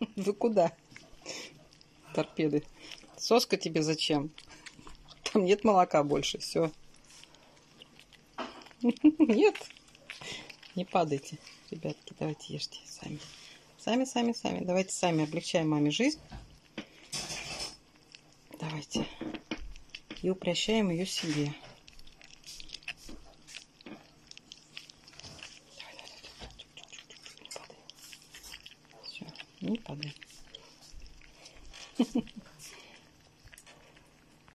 Вы куда? Торпеды. Соска тебе зачем? Там нет молока больше, все. Нет. Не падайте, ребятки, давайте ешьте сами. Сами, сами, сами. Давайте сами облегчаем маме жизнь. Давайте. И упрощаем ее себе. Все, не падай.